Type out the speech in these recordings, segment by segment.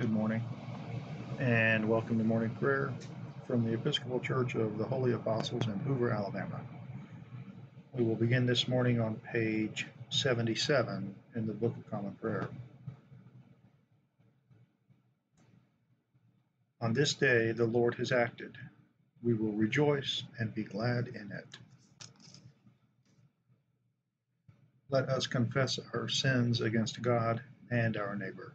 Good morning, and welcome to morning prayer from the Episcopal Church of the Holy Apostles in Hoover, Alabama. We will begin this morning on page 77 in the Book of Common Prayer. On this day the Lord has acted. We will rejoice and be glad in it. Let us confess our sins against God and our neighbor.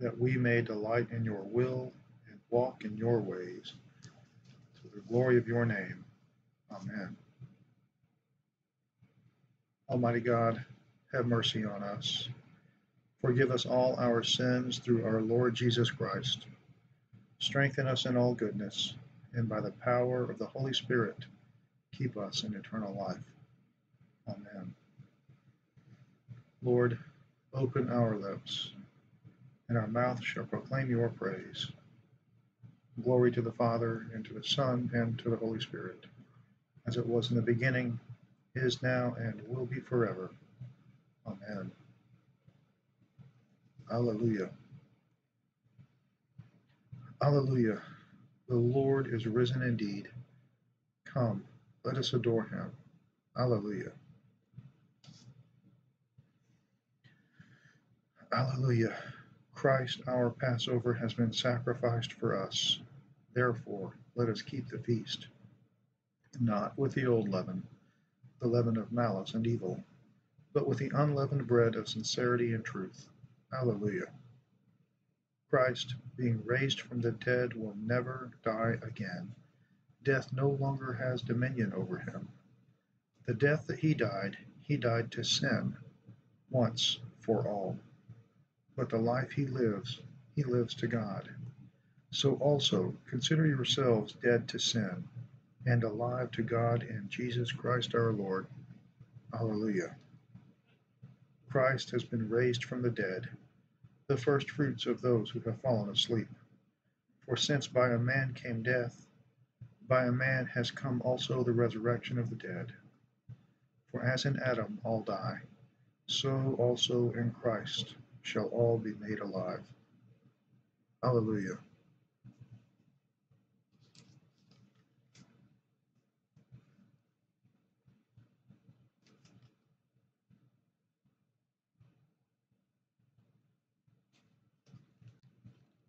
that we may delight in your will and walk in your ways, to the glory of your name. Amen. Almighty God, have mercy on us. Forgive us all our sins through our Lord Jesus Christ. Strengthen us in all goodness, and by the power of the Holy Spirit, keep us in eternal life. Amen. Lord, open our lips and our mouth shall proclaim your praise. Glory to the Father, and to the Son, and to the Holy Spirit, as it was in the beginning, is now, and will be forever. Amen. Alleluia. Alleluia. The Lord is risen indeed. Come, let us adore him. Alleluia. Alleluia. Christ our Passover has been sacrificed for us. Therefore, let us keep the feast, not with the old leaven, the leaven of malice and evil, but with the unleavened bread of sincerity and truth. Alleluia. Christ, being raised from the dead, will never die again. Death no longer has dominion over him. The death that he died, he died to sin, once for all but the life he lives, he lives to God. So also consider yourselves dead to sin and alive to God in Jesus Christ our Lord. Alleluia. Christ has been raised from the dead, the first fruits of those who have fallen asleep. For since by a man came death, by a man has come also the resurrection of the dead. For as in Adam all die, so also in Christ shall all be made alive. Hallelujah.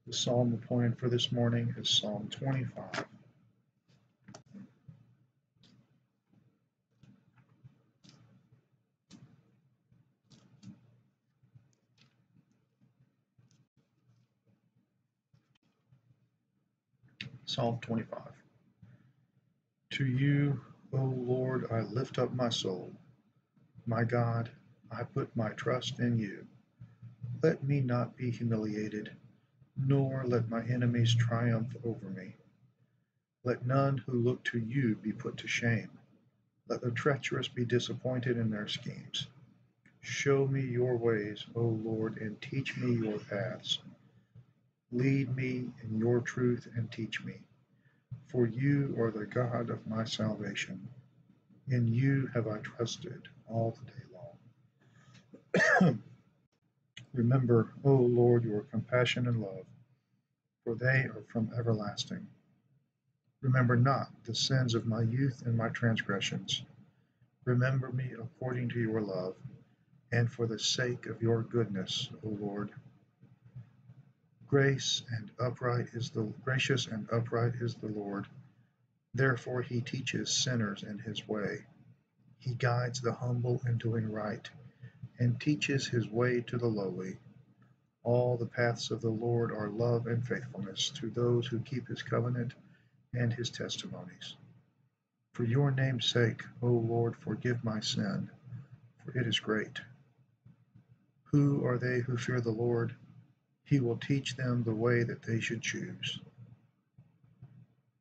The psalm appointed for this morning is Psalm 25. Psalm 25. To you, O Lord, I lift up my soul. My God, I put my trust in you. Let me not be humiliated, nor let my enemies triumph over me. Let none who look to you be put to shame. Let the treacherous be disappointed in their schemes. Show me your ways, O Lord, and teach me your paths. Lead me in your truth and teach me. For you are the God of my salvation. In you have I trusted all the day long. Remember, O Lord, your compassion and love, for they are from everlasting. Remember not the sins of my youth and my transgressions. Remember me according to your love, and for the sake of your goodness, O Lord. Grace and upright is the gracious and upright is the Lord. Therefore he teaches sinners in his way. He guides the humble in doing right, and teaches his way to the lowly. All the paths of the Lord are love and faithfulness to those who keep his covenant and his testimonies. For your name's sake, O Lord, forgive my sin, for it is great. Who are they who fear the Lord? He will teach them the way that they should choose.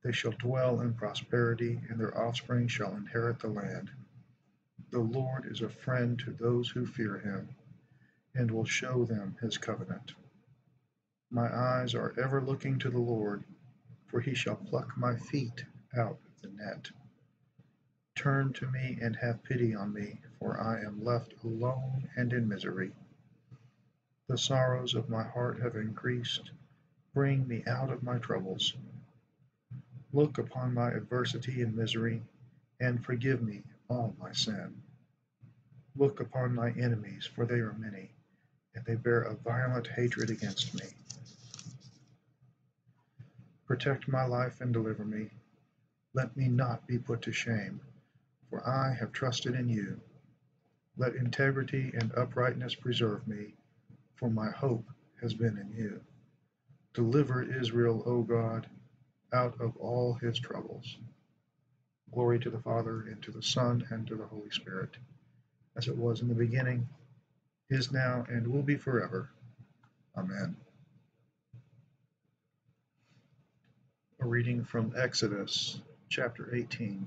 They shall dwell in prosperity, and their offspring shall inherit the land. The Lord is a friend to those who fear him, and will show them his covenant. My eyes are ever looking to the Lord, for he shall pluck my feet out of the net. Turn to me and have pity on me, for I am left alone and in misery. The sorrows of my heart have increased. Bring me out of my troubles. Look upon my adversity and misery, and forgive me all my sin. Look upon my enemies, for they are many, and they bear a violent hatred against me. Protect my life and deliver me. Let me not be put to shame, for I have trusted in you. Let integrity and uprightness preserve me, for my hope has been in you. Deliver Israel, O God out of all his troubles. Glory to the Father, and to the Son, and to the Holy Spirit, as it was in the beginning, is now, and will be forever. Amen. A reading from Exodus chapter 18.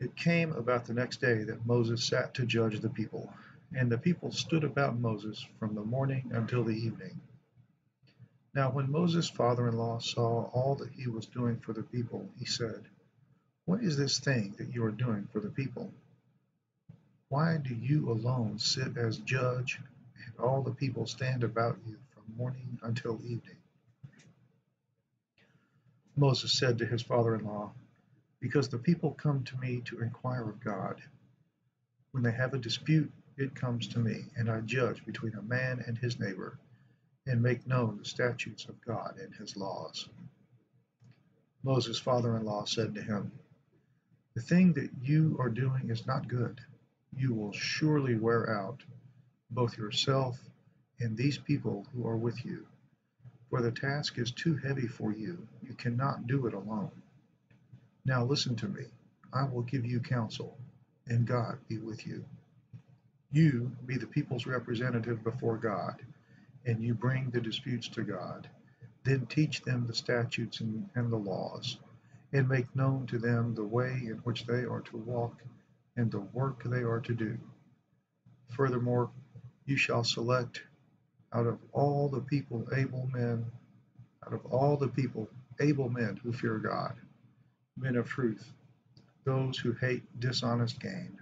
It came about the next day that Moses sat to judge the people, and the people stood about Moses from the morning until the evening. Now when Moses' father-in-law saw all that he was doing for the people, he said, What is this thing that you are doing for the people? Why do you alone sit as judge, and all the people stand about you from morning until evening? Moses said to his father-in-law, Because the people come to me to inquire of God. When they have a dispute, it comes to me, and I judge between a man and his neighbor and make known the statutes of God and his laws. Moses' father in law said to him, The thing that you are doing is not good. You will surely wear out both yourself and these people who are with you. For the task is too heavy for you. You cannot do it alone. Now listen to me. I will give you counsel, and God be with you. You be the people's representative before God and you bring the disputes to God. Then teach them the statutes and, and, the laws, and make known to them the way in which they are to walk and the work they are to do. Furthermore, you shall select out of all the people able men, out of all the people able men who fear God, men of truth, those who hate dishonest gain.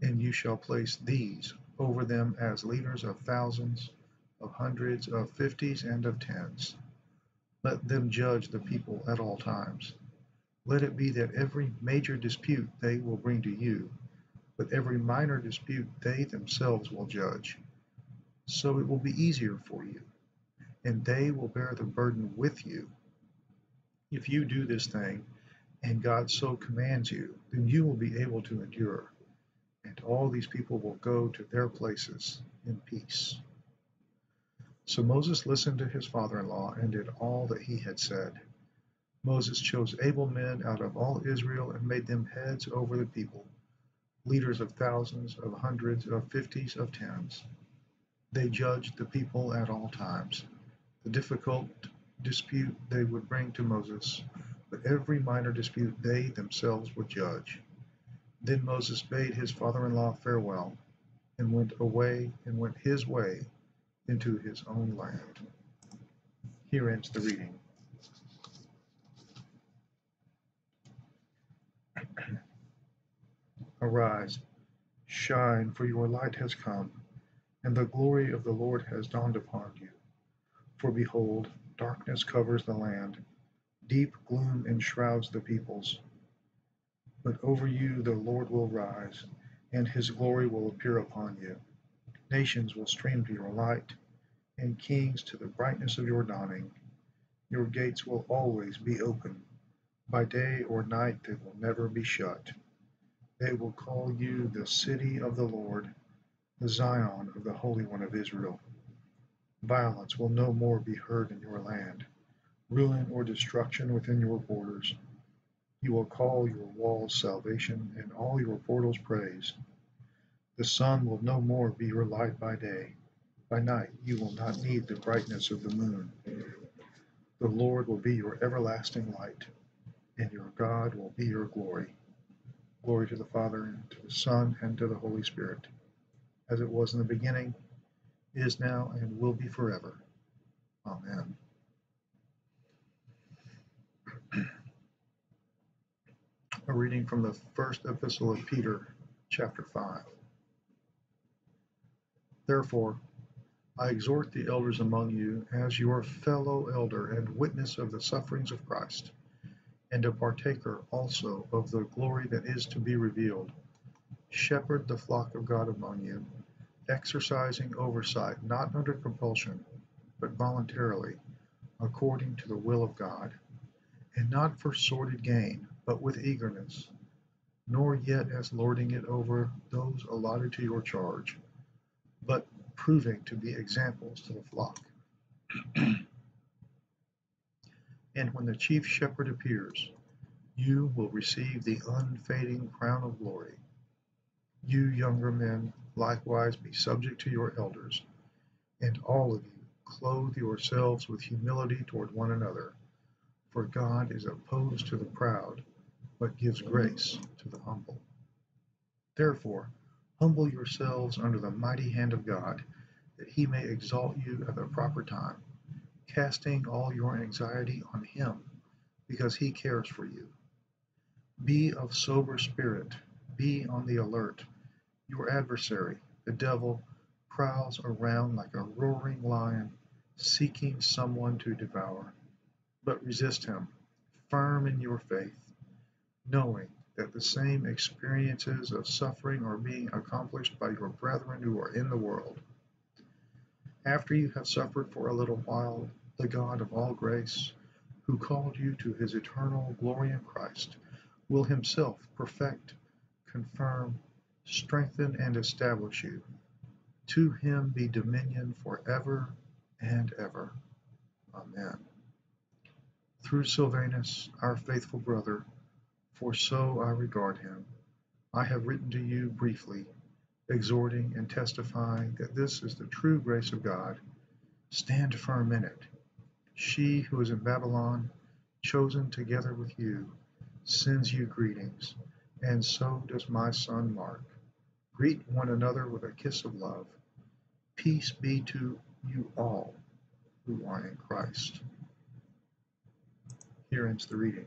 And you shall place these over them as leaders of thousands of hundreds, of fifties, and of tens. Let them judge the people at all times. Let it be that every major dispute they will bring to you, but every minor dispute they themselves will judge. So it will be easier for you, and they will bear the burden with you. If you do this thing, and God so commands you, then you will be able to endure, all these people will go to their places in peace. So Moses listened to his father in law and did all that he had said. Moses chose able men out of all Israel and made them heads over the people, leaders of thousands, of hundreds, of fifties, of tens. They judged the people at all times. The difficult dispute they would bring to Moses, but every minor dispute they themselves would judge. Then Moses bade his father in law farewell, and went away and went his way into his own land. Here ends the reading. Arise, shine, for your light has come, and the glory of the Lord has dawned upon you. For behold, darkness covers the land, deep gloom enshrouds the peoples. But over you the Lord will rise, and his glory will appear upon you. Nations will stream to your light, and kings to the brightness of your dawning. Your gates will always be open. By day or night they will never be shut. They will call you the city of the Lord, the Zion of the Holy One of Israel. Violence will no more be heard in your land, ruin or destruction within your borders. You will call your walls salvation and all your portals praise. The sun will no more be your light by day, By night you will not need the brightness of the moon. The Lord will be your everlasting light, and your God will be your glory. Glory to the Father, and to the Son, and to the Holy Spirit, as it was in the beginning, is now, and will be forever. Amen. A reading from the first epistle of Peter, chapter 5. Therefore, I exhort the elders among you as your fellow elder and witness of the sufferings of Christ, and a partaker also of the glory that is to be revealed. Shepherd the flock of God among you, exercising oversight not under compulsion, but voluntarily, according to the will of God, and not for sordid gain but with eagerness, nor yet as lording it over those allotted to your charge, but proving to be examples to the flock. and when the chief shepherd appears, you will receive the unfading crown of glory. You younger men likewise be subject to your elders, and all of you clothe yourselves with humility toward one another, for God is opposed to the proud but gives grace to the humble. Therefore, humble yourselves under the mighty hand of God, that he may exalt you at the proper time, casting all your anxiety on him, because he cares for you. Be of sober spirit, be on the alert. Your adversary, the devil, prowls around like a roaring lion, seeking someone to devour. But resist him, firm in your faith knowing that the same experiences of suffering are being accomplished by your brethren who are in the world. After you have suffered for a little while, the God of all grace, who called you to his eternal glory in Christ, will himself perfect, confirm, strengthen, and establish you. To him be dominion forever and ever. Amen. Through Silvanus, our faithful brother, for so I regard him. I have written to you briefly, exhorting and testifying that this is the true grace of God. Stand firm in it. She who is in Babylon, chosen together with you, sends you greetings, and so does my son Mark. Greet one another with a kiss of love. Peace be to you all who are in Christ. Here ends the reading.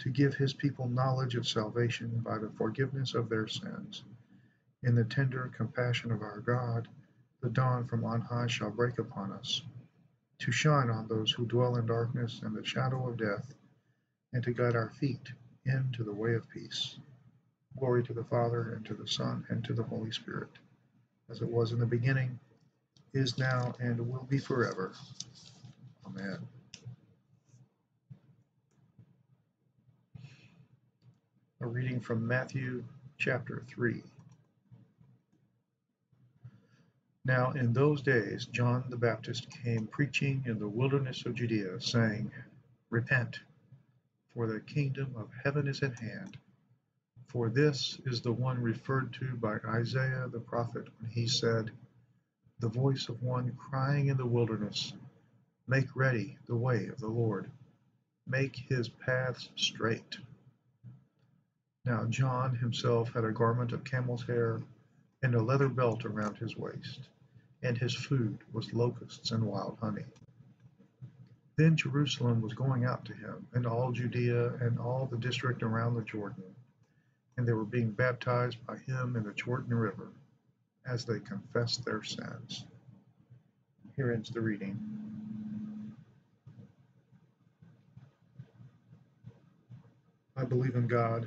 to give his people knowledge of salvation by the forgiveness of their sins. In the tender compassion of our God, the dawn from on high shall break upon us, to shine on those who dwell in darkness and the shadow of death, and to guide our feet into the way of peace. Glory to the Father, and to the Son, and to the Holy Spirit, as it was in the beginning, is now, and will be forever. Amen. A reading from Matthew chapter 3. Now in those days John the Baptist came preaching in the wilderness of Judea, saying, Repent, for the kingdom of heaven is at hand. For this is the one referred to by Isaiah the prophet when he said, The voice of one crying in the wilderness, Make ready the way of the Lord, make his paths straight. Now John himself had a garment of camel's hair and a leather belt around his waist, and his food was locusts and wild honey. Then Jerusalem was going out to him, and all Judea and all the district around the Jordan, and they were being baptized by him in the Jordan River as they confessed their sins. Here ends the reading. I believe in God,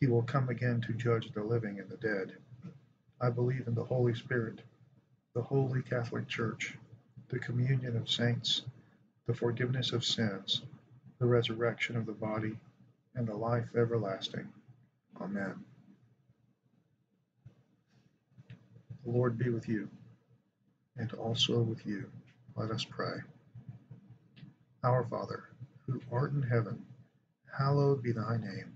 He will come again to judge the living and the dead. I believe in the Holy Spirit, the Holy Catholic Church, the communion of saints, the forgiveness of sins, the resurrection of the body, and the life everlasting. Amen. The Lord be with you, and also with you. Let us pray. Our Father, who art in heaven, hallowed be thy name.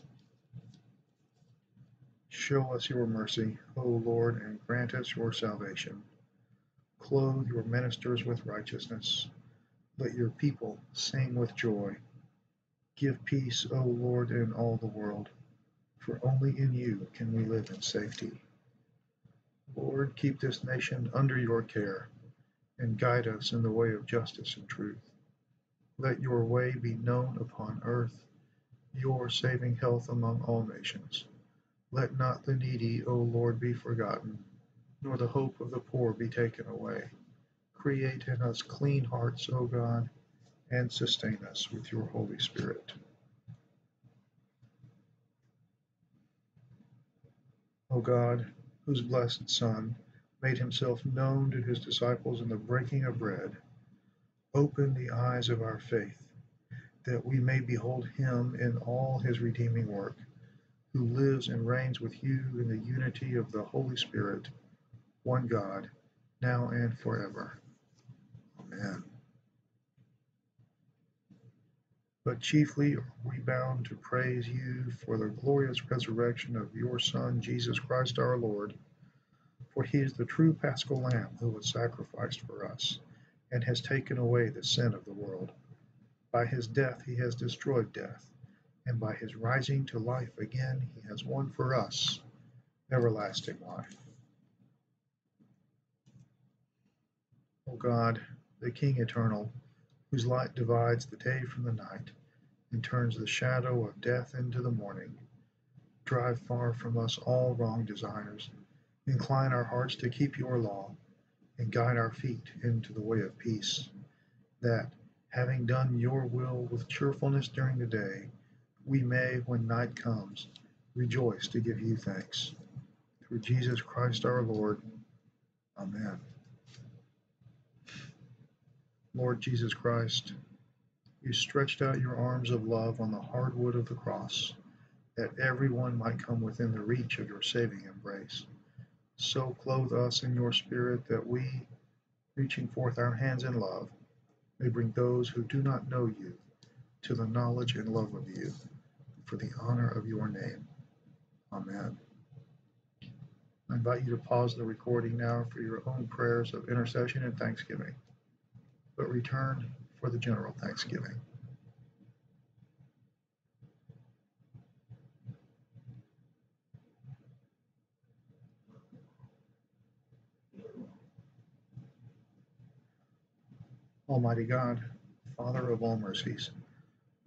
Show us your mercy, O Lord, and grant us your salvation. Clothe your ministers with righteousness. Let your people sing with joy. Give peace, O Lord, in all the world, for only in you can we live in safety. Lord, keep this nation under your care and guide us in the way of justice and truth. Let your way be known upon earth, your saving health among all nations. Let not the needy, O Lord, be forgotten, nor the hope of the poor be taken away. Create in us clean hearts, O God, and sustain us with your Holy Spirit. O God, whose blessed Son made himself known to his disciples in the breaking of bread, open the eyes of our faith, that we may behold him in all his redeeming work who lives and reigns with you in the unity of the Holy Spirit, one God, now and forever. Amen. But chiefly are we bound to praise you for the glorious resurrection of your Son, Jesus Christ our Lord. For he is the true paschal lamb who was sacrificed for us and has taken away the sin of the world. By his death he has destroyed death and by his rising to life again, he has won for us everlasting life. O God, the King eternal, whose light divides the day from the night and turns the shadow of death into the morning, drive far from us all wrong desires, incline our hearts to keep your law, and guide our feet into the way of peace, that, having done your will with cheerfulness during the day, we may, when night comes, rejoice to give you thanks. Through Jesus Christ our Lord. Amen. Lord Jesus Christ, you stretched out your arms of love on the hard wood of the cross, that everyone might come within the reach of your saving embrace. So clothe us in your spirit that we, reaching forth our hands in love, may bring those who do not know you to the knowledge and love of you for the honor of your name. Amen. I invite you to pause the recording now for your own prayers of intercession and thanksgiving, but return for the general thanksgiving. Almighty God, Father of all mercies,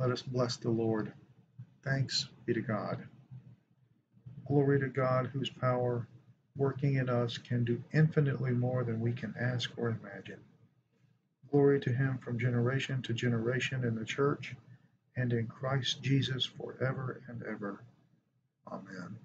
Let us bless the Lord. Thanks be to God. Glory to God, whose power, working in us, can do infinitely more than we can ask or imagine. Glory to him from generation to generation in the church and in Christ Jesus forever and ever. Amen.